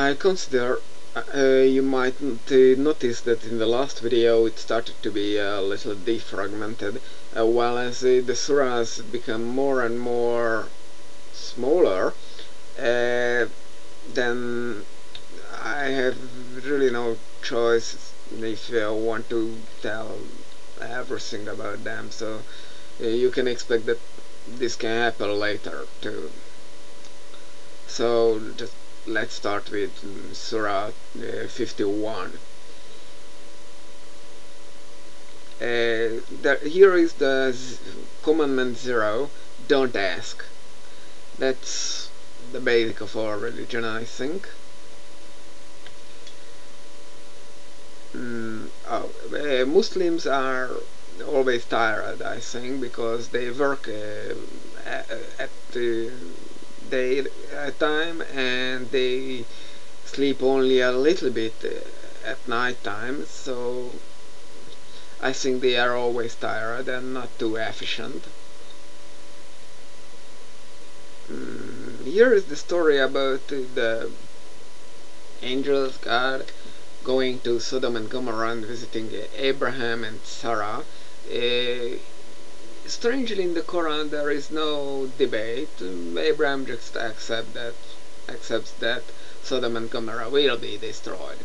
I consider uh, you might uh, notice that in the last video it started to be a little defragmented uh, while as the surahs become more and more smaller uh, then I have really no choice if I want to tell everything about them. So uh, you can expect that this can happen later too. So just let's start with Surah uh, 51 uh, there, here is the commandment 0 don't ask. That's the basic of our religion I think. Mm, oh, uh, Muslims are always tired I think because they work uh, at the day time and they sleep only a little bit uh, at night time. So I think they are always tired and not too efficient. Mm, here is the story about the angels God going to Sodom and Gomorrah and visiting Abraham and Sarah. Uh, strangely in the Quran there is no debate. Abraham just accept that, accepts that Sodom and Gomorrah will be destroyed.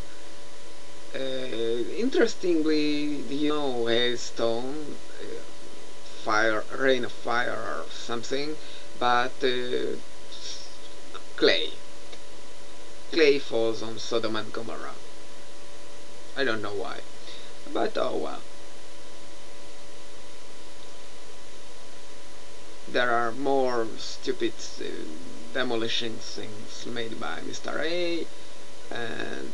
Uh, interestingly, you know, hailstone, uh, fire, rain of fire or something, but uh, clay. Clay falls on Sodom and Gomorrah. I don't know why, but oh well. There are more stupid uh, demolition things made by Mr. A and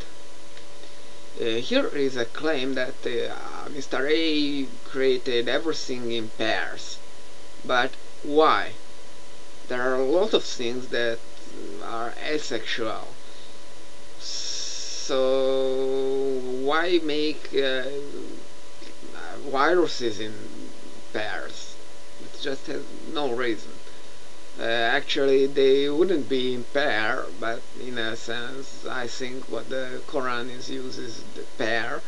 uh, here is a claim that uh, Mr. A created everything in pairs but why? There are a lot of things that are asexual so why make uh, viruses in pairs? Just has no reason. Uh, actually, they wouldn't be in pair, but in a sense, I think what the Quran is uses the pair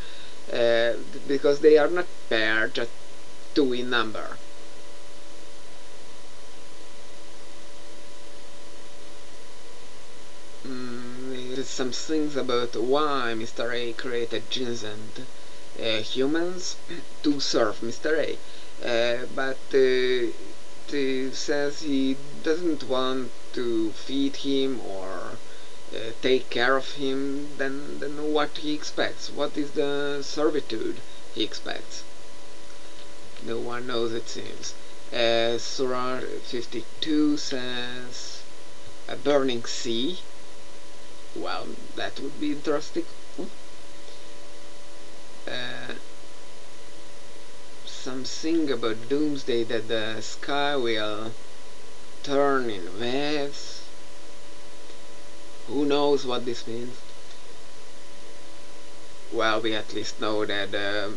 uh, because they are not pair, just two in number. Mm, there's some things about why Mr. A created jinns and uh, humans to serve Mr. A. Uh, but uh, says he doesn't want to feed him or uh, take care of him, then, then what he expects? What is the servitude he expects? No one knows it seems. Uh, Surah 52 says a burning sea. Well, that would be interesting. Uh, something about doomsday that the sky will turn in waves. Who knows what this means? Well, we at least know that the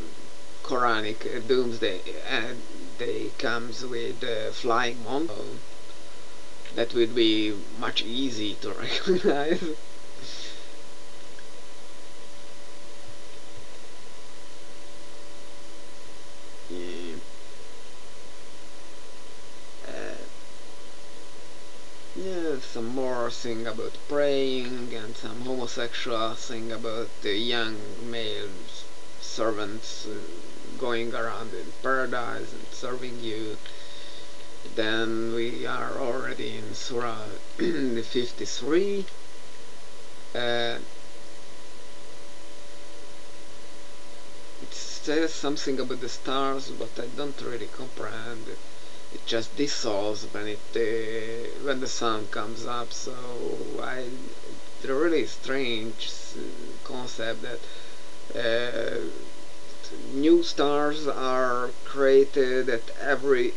Quranic doomsday uh, day comes with uh, flying monster. That would be much easy to recognize. More thing about praying and some homosexual thing about the young male servants uh, going around in paradise and serving you. Then we are already in Surah 53 uh, it says something about the stars but I don't really comprehend it it just dissolves when it uh, when the sun comes up. So I it's a really strange concept that uh, new stars are created at every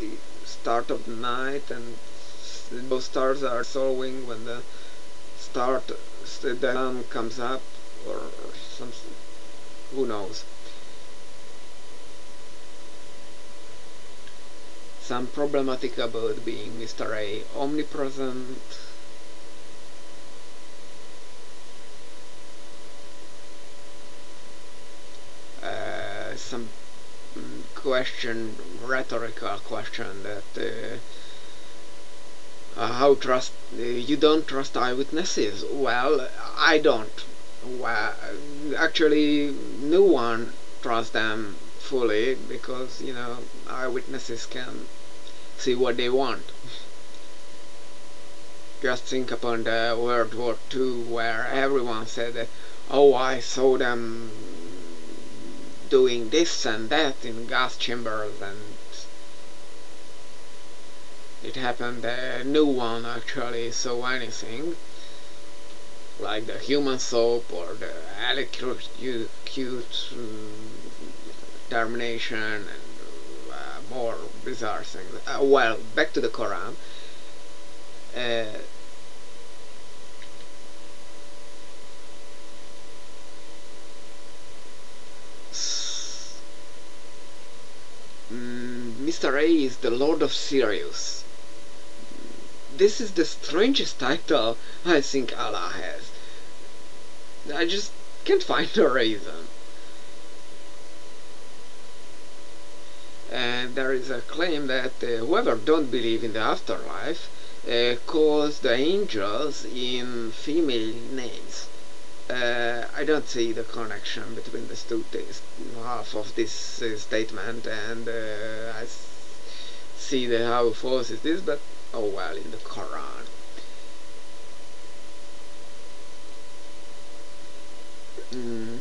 start of the night and those stars are solving when the start the sun comes up or something who knows some problematic about being Mr. A. omnipresent. Uh, some question rhetorical question that uh, uh, how trust uh, you don't trust eyewitnesses? Well I don't. Well, actually no one trusts them fully because you know eyewitnesses can see what they want. Just think upon the World War II where everyone said oh, I saw them doing this and that in gas chambers and it happened that no one actually saw anything like the human soap or the electrocute termination and uh, more bizarre things. Uh, well, back to the Quran. Uh, Mr. A is the Lord of Sirius. This is the strangest title I think Allah has. I just can't find a reason. And there is a claim that uh, whoever don't believe in the afterlife uh, calls the angels in female names. Uh, I don't see the connection between the two half of this statement, and I see the how false it is, but oh well, in the Quran. Mm.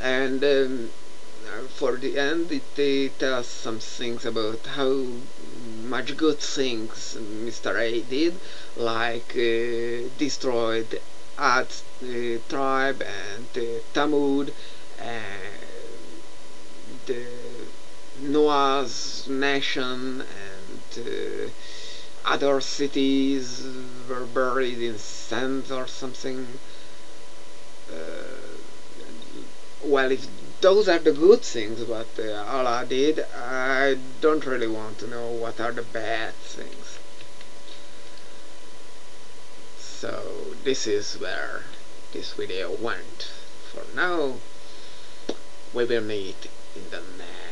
And um, for the end, it, it tells some things about how much good things Mr. A did, like uh, destroyed Ad's uh, tribe and uh, Thamud, and Noah's nation, and uh, other cities were buried in sand or something. Uh, well, if those are the good things but uh, I did. I don't really want to know what are the bad things. So this is where this video went. For now, we will meet in the next.